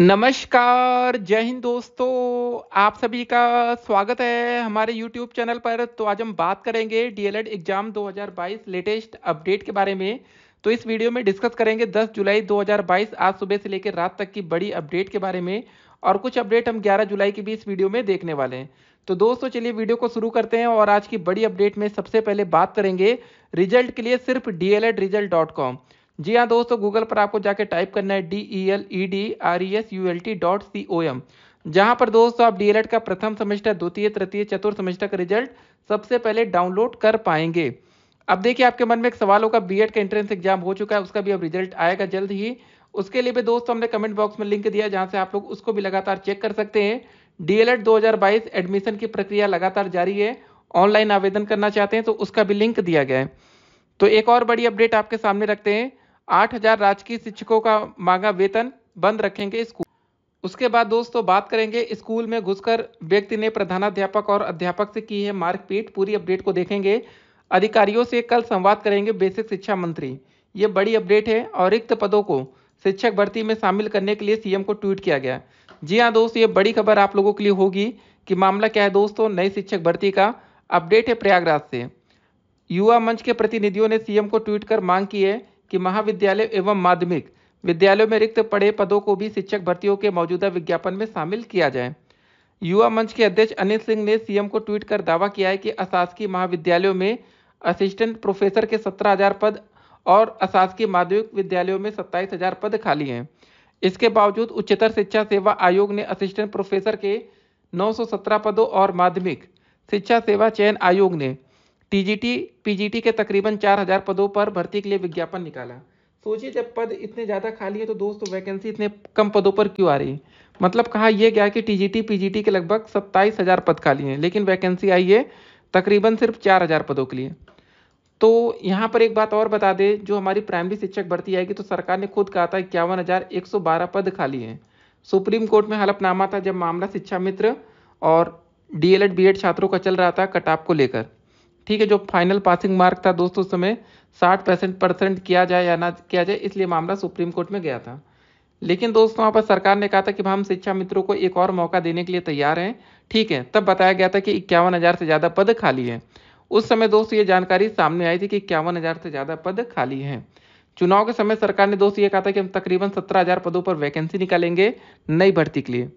नमस्कार, जय हिंद दोस्तों। आप सभी का स्वागत है हमारे YouTube चैनल पर। तो आज हम बात करेंगे डीएलएड एग्ज़ाम 2022 लेटेस्ट अपडेट के बारे में। तो इस वीडियो में डिस्कस करेंगे 10 जुलाई 2022 आज सुबह से लेकर रात तक की बड़ी अपडेट के बारे में। और कुछ अपडेट हम 11 जुलाई की भी इस वीडियो में देखने वाले हैं। तो दोस्तों, चलिए वीडियो को शुरू करते हैं और आज की बड़ी अपडेट में सबसे पहले बात करेंगे रिज़ल्ट के लिए सिर्फ़ डी जी हाँ दोस्तों गूगल पर आपको जाके टाइप करना है D E L E D R E S U L T dot C O M जहाँ पर दोस्तों आप डी का प्रथम सेमेस्टर द्वितीय, तृतीय, चतुर्थ सेमेस्टर का रिज़ल्ट सबसे पहले डाउनलोड कर पाएँगे। अब देखिए आपके मन में एक सवाल होगा बीएड का एंट्रेंस एग्ज़ाम हो चुका है, उसका भी अब रिज़ल्ट आएगा जल्द ही। उसके लिए भी दोस्तों हमने कमेंट बॉक्स में लिंक दिया, जहाँ से आप लोग उसको भी लगातार चेक कर सकते हैं। डीएलएड 2022 एडमिशन की प्रक्रिया लगातार जारी है ऑनलाइन आवेदन करना चाहते हैं तो उसका भी लिंक दिया गया है। तो एक और बड़ी अपडेट आपके सामने रखते हैं। आठ हज़ार राजकीय शिक्षकों का मांगा वेतन बंद रखेंगे स्कूल उसके बाद दोस्तों बात करेंगे स्कूल में घुसकर व्यक्ति ने प्रधानाध्यापक और अध्यापक से की है मार्कपीट पूरी अपडेट को देखेंगे। अधिकारियों से कल संवाद करेंगे बेसिक शिक्षा मंत्री। ये बड़ी अपडेट है और रिक्त पदों को शिक्षक भर्ती में शामिल करने के लिए सीएम को ट्वीट किया गया। जी हाँ दोस्तों, ये बड़ी खबर आप लोगों के लिए होगी कि मामला क्या है दोस्तों, नई शिक्षक भर्ती का अपडेट है प्रयागराज से। युवा मंच के प्रतिनिधियों ने सीएम को ट्वीट कर मांग की है कि महाविद्यालय एवं माध्यमिक विद्यालयों में रिक्त पड़े पदों को भी शिक्षक भर्तियों के मौजूदा विज्ञापन में शामिल किया जाए। युवा मंच के अध्यक्ष अनिल सिंह ने सीएम को ट्वीट कर दावा किया है कि अशासकीय महाविद्यालयों में असिस्टेंट प्रोफेसर के सत्रह हज़ार पद और अशासकीय माध्यमिक विद्यालयों में सत्ताईस हज़ार पद खाली हैं। इसके बावजूद उच्चतर शिक्षा सेवा आयोग ने असिस्टेंट प्रोफेसर के 917 पदों और माध्यमिक शिक्षा सेवा चयन आयोग ने टीजीटी पीजीटी के तकरीबन चार हज़ार पदों पर भर्ती के लिए विज्ञापन निकाला। सोचिए, जब पद इतने ज़्यादा खाली है तो दोस्तों, वैकेंसी इतने कम पदों पर क्यों आ रही है? मतलब कहा यह गया कि टीजीटी पीजीटी के लगभग सत्ताईस हज़ार पद खाली हैं, लेकिन वैकेंसी आई है तकरीबन सिर्फ़ चार हज़ार पदों के लिए। तो यहाँ पर एक बात और बता दें, जो हमारी प्राइमरी शिक्षक भर्ती आएगी तो सरकार ने खुद कहा था इक्यावन हज़ार एक सौ बारह पद खाली हैं। सुप्रीम कोर्ट में हलफनामा था जब मामला शिक्षा मित्र और डीएलएड बीएड छात्रों का चल रहा था कटाप को लेकर। ठीक है, जो फाइनल पासिंग मार्क था दोस्तों उस समय, साठ परसेंट परसेंट किया जाए या ना किया जाए, इसलिए मामला सुप्रीम कोर्ट में गया था। लेकिन दोस्तों वहाँ पर सरकार ने कहा था कि हम शिक्षा मित्रों को एक और मौका देने के लिए तैयार हैं। ठीक है, तब बताया गया था कि इक्यावन हज़ार से ज़्यादा पद खाली हैं। उस समय दोस्तों ये जानकारी सामने आई थी कि इक्यावन हज़ार से ज़्यादा पद खाली हैं। चुनाव के समय सरकार ने दोस्तों ये कहा था कि हम तकरीबन सत्रह हज़ार पदों पर वैकेंसी निकालेंगे नई भर्ती के लिए।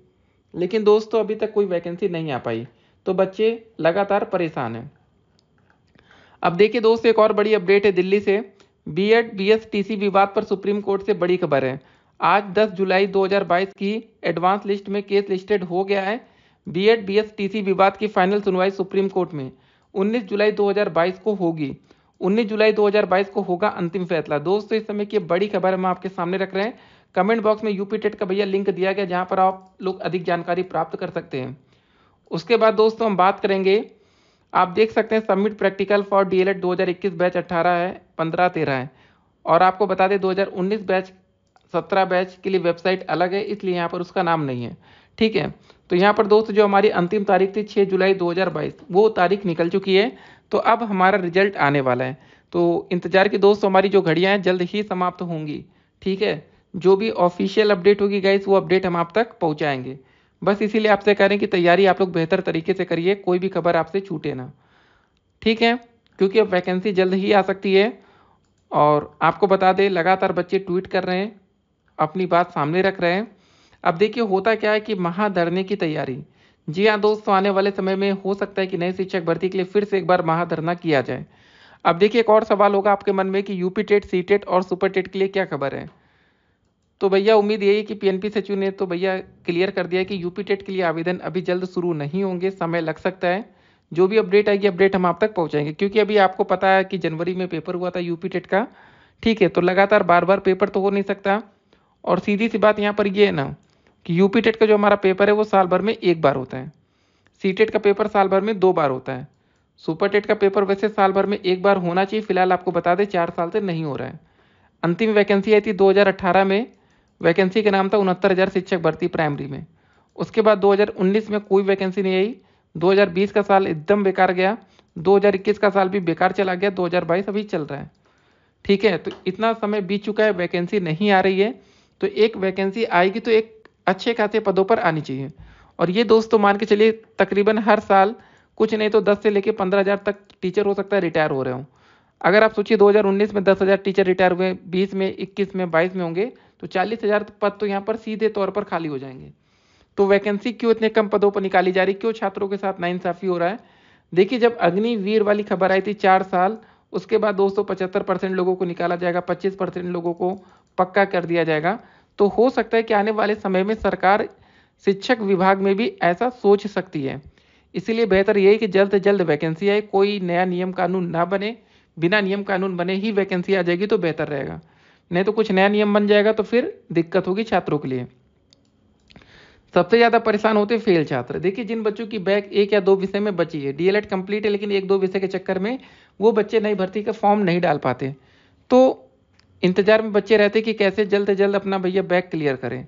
लेकिन दोस्तों अभी तक कोई वैकेंसी नहीं आ पाई। तो बच्चे लगातार परेशान हैं। अब देखिए दोस्त, एक और बड़ी अपडेट है दिल्ली से। B Ed B S T C विवाद पर सुप्रीम कोर्ट से बड़ी खबर है। आज 10 जुलाई 2022 की एडवांस लिस्ट में केस लिस्टेड हो गया है। B Ed B S T C विवाद की फाइनल सुनवाई सुप्रीम कोर्ट में। 19 जुलाई 2022 को होगी। 19 जुलाई 2022 को होगा अंतिम फैसला। दोस्तों, इस समय की बड़ी खबर हम आपके सामने रख रहे हैं। कमेंट बॉक्स में यूपी टेट का भैया लिंक दिया गया, जहाँ पर आप लोग अधिक जानकारी प्राप्त कर सकते हैं। उसके बाद दोस्तों, हम बात करेंगे आप देख सकते हैं submit practical for D L दो बैच अट्ठारह है, पंद्रह, तेरह है। और आपको बता दें 2019 बैच, सत्रह बैच के लिए वेबसाइट अलग है, इसलिए यहाँ पर उसका नाम नहीं है। ठीक है? तो यहाँ पर दोस्त, जो हमारी अंतिम तारीख थी 6 जुलाई 2022 वो तारीख निकल चुकी है। तो अब हमारा रिज़ल्ट आने वाला है। तो इंतज़ार की दोस्त, हमारी जो घड़ियाँ हैं, जल्द ही समाप्त होंगी। ठीक है? जो भी ऑफिशियल अपडेट होगी, गाइस, वो अपडेट हम आप तक पहुँचाएँगे। बस इसीलिए आपसे कह रहे हैं कि तैयारी आप लोग बेहतर तरीके से करिए, कोई भी खबर आपसे छूटे ना। ठीक है? क्योंकि अब वैकेंसी जल्द ही आ सकती है और आपको बता दें, लगातार बच्चे ट्वीट कर रहे हैं, अपनी बात सामने रख रहे हैं। अब देखिए, होता क्या है कि महाधरने की तैयारी। जी हाँ दोस्तों आने वाले समय में हो सकता है कि नए शिक्षक भर्ती के लिए फिर से एक बार महाधरना किया जाए। अब देखिए, एक और सवाल होगा आपके मन में कि यूपी टेट सी टेट और सुपर टेट के लिए क्या खबर है? तो भैया उम्मीद यही कि पीएनपी सचिव ने तो भैया क्लियर कर दिया कि यूपी टेट के लिए आवेदन अभी जल्द शुरू नहीं होंगे, समय लग सकता है। जो भी अपडेट आएगी अपडेट हम आप तक पहुंचाएँगे, क्योंकि अभी आपको पता है कि जनवरी में पेपर हुआ था यूपी टेट का। ठीक है तो लगातार बार बार पेपर तो हो नहीं सकता। और सीधी सी बात यहाँ पर ये है ना, कि यूपी टेट का जो हमारा पेपर है, वो साल भर में एक बार होता है। सी टेट का पेपर साल भर में दो बार होता है। सुपर टेट का पेपर वैसे साल भर में एक बार होना चाहिए, फ़िलहाल आपको बता दें, चार साल से नहीं हो रहा है। अंतिम वैकेंसी आई थी 2018 में। वैकेंसी का नाम था उनहत्तर हज़ार शिक्षक भर्ती प्राइमरी में। उसके बाद 2019 में कोई वैकेंसी नहीं आई। 2020 का साल एकदम बेकार गया। 2021 का साल भी बेकार चला गया। 2022 अभी चल रहा है। ठीक है तो इतना समय बीत चुका है, वैकेंसी नहीं आ रही है। तो एक वैकेंसी आएगी तो एक अच्छे खासे पदों पर आनी चाहिए। और ये दोस्तों मान के चलिए, तकरीबन हर साल कुछ नहीं तो दस से लेकर पंद्रह हज़ार तक टीचर हो सकता है, रिटायर हो रहे हों। अगर आप सोचिए 2019 में दस हज़ार टीचर रिटायर हुए, बीस में, इक्कीस में, बाईस में होंगे तो चालीस हज़ार पद तो यहाँ पर सीधे तौर पर खाली हो जाएँगे। तो वैकेंसी क्यों इतने कम पदों पर निकाली जा रही? क्यों छात्रों के साथ नाइंसाफ़ी हो रहा है? देखिए, जब अग्निवीर वाली खबर आई थी चार साल, उसके बाद दो परसेंट लोगों को निकाला जाएगा, पच्चीस परसेंट लोगों को पक्का कर दिया जाएगा। तो हो सकता है कि आने वाले समय में सरकार शिक्षक विभाग में भी ऐसा सोच सकती है। इसीलिए बेहतर यही कि जल्द से जल्द वैकेंसी आए, कोई नया नियम कानून ना बने, बिना नियम कानून बने ही वैकेंसी आ जाएगी तो बेहतर रहेगा। नहीं तो कुछ नया नियम बन जाएगा तो फिर दिक्कत होगी छात्रों के लिए। सबसे ज़्यादा परेशान होते फेल छात्र। देखिए, जिन बच्चों की बैक एक या दो विषय में बची है, डीएलएड कंप्लीट है, लेकिन एक दो विषय के चक्कर में वो बच्चे नई भर्ती का फॉर्म नहीं डाल पाते। तो इंतज़ार में बच्चे रहते कि कैसे जल्द से जल्द अपना भैया बैक क्लियर करें।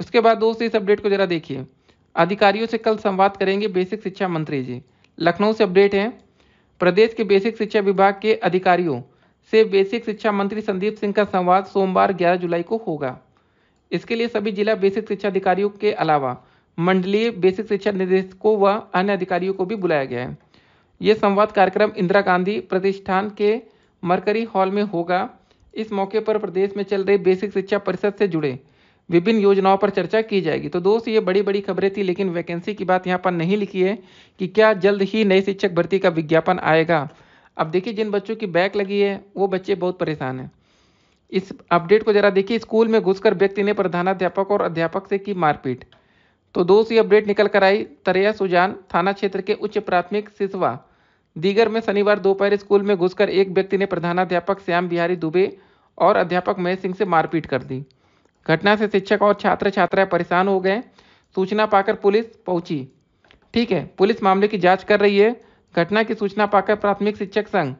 उसके बाद दोस्तों इस अपडेट को जरा देखिए। अधिकारियों से कल संवाद करेंगे बेसिक शिक्षा मंत्री जी। लखनऊ से अपडेट है। प्रदेश के बेसिक शिक्षा विभाग के अधिकारियों से बेसिक शिक्षा मंत्री संदीप सिंह का संवाद सोमवार 11 जुलाई को होगा। इसके लिए सभी जिला बेसिक शिक्षा अधिकारियों के अलावा मंडलीय बेसिक शिक्षा निदेशकों व अन्य अधिकारियों को भी बुलाया गया है। ये संवाद कार्यक्रम इंदिरा गांधी प्रतिष्ठान के मरकरी हॉल में होगा। इस मौके पर प्रदेश में चल रहे बेसिक शिक्षा परिषद से जुड़े विभिन्न योजनाओं पर चर्चा की जाएगी। तो दोस्त, ये बड़ी बड़ी खबरें थी, लेकिन वैकेंसी की बात यहाँ पर नहीं लिखी है कि क्या जल्द ही नई शिक्षक भर्ती का विज्ञापन आएगा। अब देखिए जिन बच्चों की बैक लगी है, वो बच्चे बहुत परेशान हैं। इस अपडेट को जरा देखिए, स्कूल में घुसकर व्यक्ति ने प्रधानाध्यापक और अध्यापक से की मारपीट। तो दोस्त ये अपडेट निकल कर आई, तरैया सुजान थाना क्षेत्र के उच्च प्राथमिक सिसवा। दीगर में शनिवार दोपहर स्कूल में घुसकर एक व्यक्ति ने प्रधानाध्यापक श्याम बिहारी दुबे और अध्यापक महेश सिंह से मारपीट कर दी। घटना से शिक्षक और छात्र छात्राएँ परेशान हो गए। सूचना पाकर पुलिस पहुँची। ठीक है, पुलिस मामले की जाँच कर रही है। घटना की सूचना पाकर प्राथमिक शिक्षक संघ,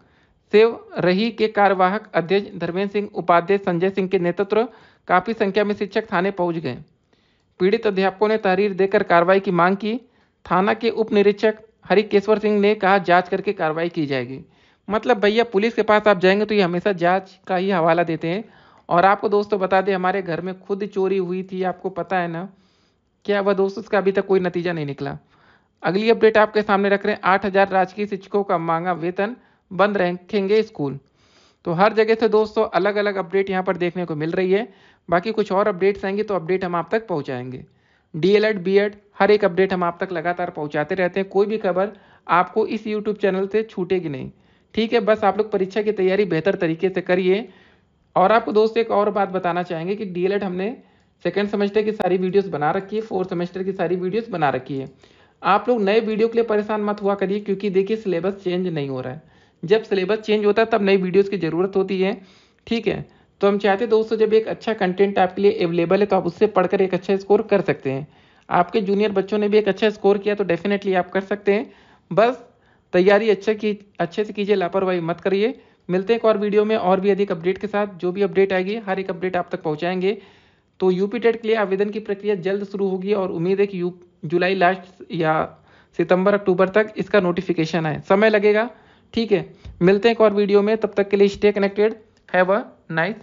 सेव रही के कार्यवाहक अध्यक्ष धर्मेंद्र सिंह, उपाध्यक्ष संजय सिंह के नेतृत्व काफ़ी संख्या में शिक्षक थाने पहुँच गए। पीड़ित अध्यापकों ने तहरीर देकर कार्रवाई की मांग की। थाना के उप निरीक्षक हरिकेश्वर सिंह ने कहा, जाँच करके कार्रवाई की जाएगी। मतलब भैया, पुलिस के पास आप जाएँगे तो ये हमेशा जाँच का ही हवाला देते हैं। और आपको दोस्तों बता दें, हमारे घर में खुद चोरी हुई थी, आपको पता है ना? क्या वह दोस्त, उसका अभी तक कोई नतीजा नहीं निकला? अगली अपडेट आपके सामने रख रहे हैं। आठ हज़ार राजकीय शिक्षकों का मांगा वेतन, बंद रखेंगे स्कूल। तो हर जगह से दोस्तों अलग अलग अपडेट यहाँ पर देखने को मिल रही है। बाकी कुछ और अपडेट्स आएँगे तो अपडेट हम आप तक पहुँचाएँगे। D L Ed, B Ed, हर एक अपडेट हम आप तक लगातार पहुँचाते रहते हैं। कोई भी खबर आपको इस यूट्यूब चैनल से छूटेगी नहीं। ठीक है, बस आप लोग परीक्षा की तैयारी बेहतर तरीके से करिए। और आपको दोस्त एक और बात बताना चाहेंगे कि डी हमने सेकेंड सेमेस्टर की सारी वीडियोस बना रखी है फोर्थ सेमेस्टर की सारी वीडियोस बना रखी है। आप लोग नए वीडियो के लिए परेशान मत हुआ करिए, क्योंकि देखिए सिलेबस चेंज नहीं हो रहा है। जब सिलेबस चेंज होता है, तब नई वीडियोस की ज़रूरत होती है। ठीक है? तो हम चाहते हैं दोस्तों, जब एक अच्छा कंटेंट आपके लिए अवेलेबल है तो आप उससे पढ़कर एक अच्छा स्कोर कर सकते हैं। आपके जूनियर बच्चों ने भी एक अच्छा स्कोर किया तो डेफिनेटली आप कर सकते हैं। बस, तैयारी अच्छा की, अच्छे से कीजिए, लापरवाही मत करिए। मिलते हैं एक और वीडियो में, और भी अधिक अपडेट के साथ। जो भी अपडेट आएगी, हर एक अपडेट आप तक पहुँचाएँगे। तो यूपी टेट के लिए आवेदन की प्रक्रिया जल्द शुरू होगी, और उम्मीद है कि यू जुलाई लास्ट या सितंबर, अक्टूबर तक इसका नोटिफिकेशन आए। समय लगेगा, ठीक है। मिलते हैं एक और वीडियो में, तब तक के लिए stay connected have a nice